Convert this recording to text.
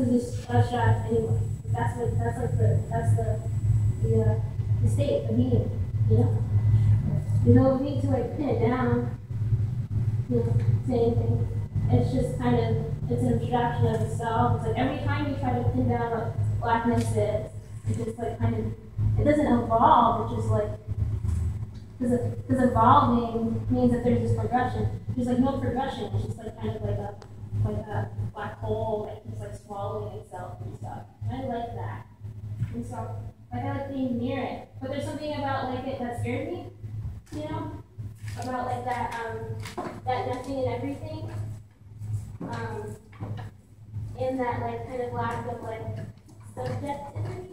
because it's abstract anyway. That's what, that's like the, that's the, the, uh, state, the meaning, you know? You don't need to like pin it down, you know, say anything. It's just kind of, it's an abstraction of itself. It's like every time you try to pin down what blackness is, it just like kind of, it doesn't evolve, it just like, because evolving means that there's this progression. There's like no progression, it's just like kind of like a, like a black hole that keeps like swallowing itself and stuff. And I like that. And so, like I like being near it. But there's something about like it that scared me, you know? About like that, um, that nothing and everything. Um, and that like kind of lack of like subjectivity.